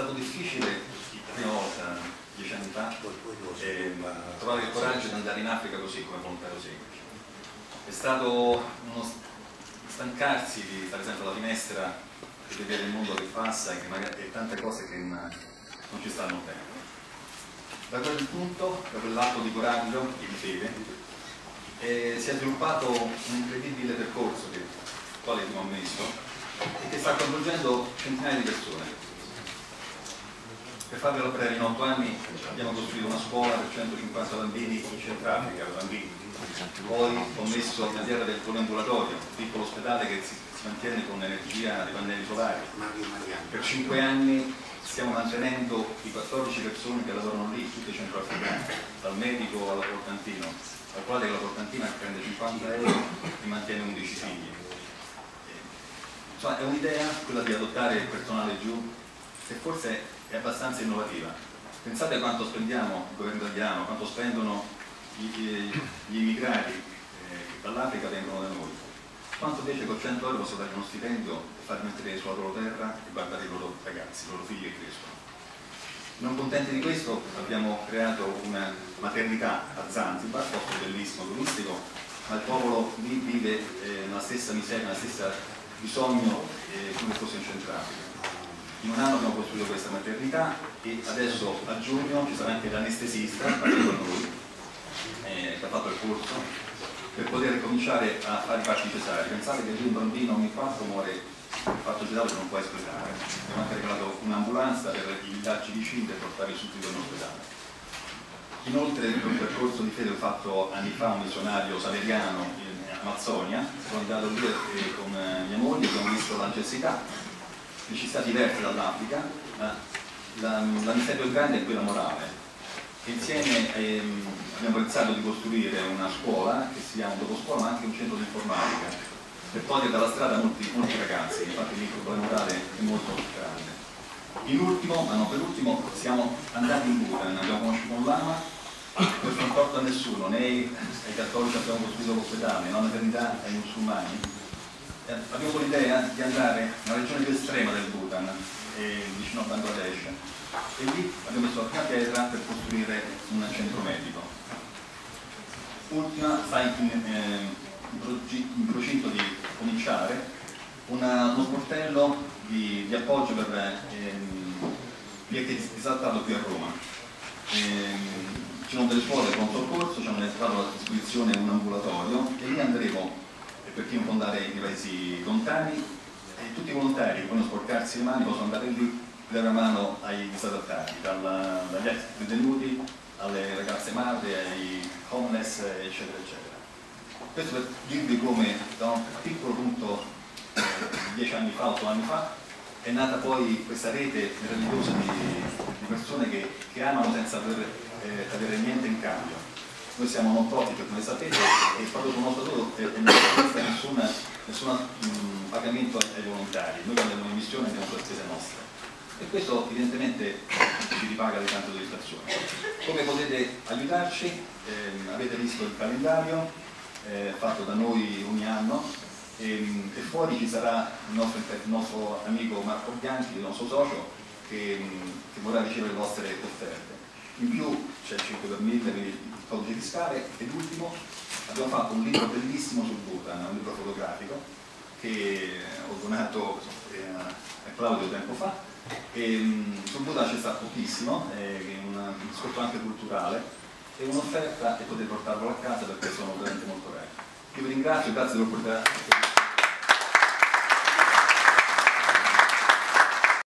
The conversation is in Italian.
stato difficile la prima volta, dieci anni fa, eh, trovare il coraggio di andare in Africa così come volontario semplice. È stato uno stancarsi di fare sempre la finestra e vedere il mondo che passa e, magari, e tante cose che non, non ci stanno bene. Da quel punto, da quell'atto di coraggio e di fede, eh, si è sviluppato un incredibile percorso che, quale abbiamo ammesso e che sta coinvolgendo centinaia di persone. Per farvelo breve, in otto anni abbiamo costruito una scuola per 150 bambini in Centrafrica, bambini. Poi ho messo in terra del poliambulatorio, un piccolo ospedale che si, si mantiene con energia dei pannelli solari. Per cinque anni stiamo mantenendo i 14 persone che lavorano lì, tutti centroafricani, dal medico alla portantino, al quale la portantina prende 50 euro e mantiene 11 figli. Insomma, è un'idea quella di adottare il personale giù, che forse è abbastanza innovativa. Pensate quanto spendiamo il governo italiano, quanto spendono gli, gli immigrati eh, che dall'Africa vengono da noi. Quanto invece con 100 euro posso dare uno stipendio e farli mettere sulla loro terra e guardare i loro ragazzi, i loro figli che crescono. Non contenti di questo abbiamo creato una maternità a Zanzibar, posto bellissimo, turistico, ma il popolo lì vive eh, nella stessa miseria, nella stessa bisogno eh, come fosse in Centrafrica. In un anno abbiamo costruito questa maternità e adesso a giugno ci sarà anche l'anestesista, eh, che ha fatto il corso, per poter cominciare a fare i parti cesari. Pensate che un bambino ogni quattro muore il fatto cesareo non può espletare. Abbiamo anche regalato un'ambulanza per i villaggi vicini per portare subito in ospedale. Inoltre un percorso di fede ho fatto anni fa un missionario saleriano in Amazzonia, sono andato lì eh, con eh, mia moglie, abbiamo visto la necessità, necessità diverse dall'Africa, ma la, la miseria più grande è quella morale. Insieme ehm, abbiamo pensato di costruire una scuola che sia un dopo scuola ma anche un centro di informatica per togliere dalla strada molti, molti ragazzi, infatti il problema morale è molto grande. In ultimo, ma non per ultimo, siamo andati in Bhutan, abbiamo conosciuto un lama, questo non porta a nessuno, né ai cattolici abbiamo costruito l'ospedale, né alla maternità ai musulmani. Eh, abbiamo l'idea di andare nella regione più estrema del Bhutan, eh, vicino a Bangladesh, e lì abbiamo messo la prima pietra per costruire un centro medico. Ultima, sta in, eh, in procinto di cominciare una, uno sportello di, di appoggio per ehm, via che disaltato qui a Roma. Ehm, ci sono delle scuole con soccorso, ci hanno messo a disposizione un ambulatorio e lì andremo, per chi non può andare in paesi lontani, e tutti i volontari che vogliono sporcarsi le mani possono andare lì e dare una mano ai disadattati, dalla, dagli ex detenuti alle ragazze madri, ai homeless, eccetera, eccetera. Questo per dirvi come da un piccolo punto eh, dieci anni fa, otto anni fa, è nata poi questa rete meravigliosa di, di persone che, che, amano senza aver, eh, avere niente in cambio. Noi siamo non profit, come sapete, e proprio con il nostro eh, non c'è nessun, nessun mm, pagamento ai volontari. Noi quando andiamo in missione abbiamo le spese nostre. E questo evidentemente ci ripaga di tante soddisfazioni. Come potete aiutarci? Eh, avete visto il calendario eh, fatto da noi ogni anno, e, ehm, e, fuori ci sarà il nostro, il nostro, amico Marco Bianchi, il nostro socio, che, che, vorrà ricevere le vostre offerte. In più c'è il 5 per 1000 per il codice fiscale ed ultimo abbiamo fatto un libro bellissimo sul Bhutan, un libro fotografico che ho donato eh, a Claudio tempo fa e um, sul Bhutan c'è stato pochissimo, è un, discorso anche culturale e un'offerta e potete portarlo a casa perché sono veramente molto rari. Io vi ringrazio, grazie per l'opportunità.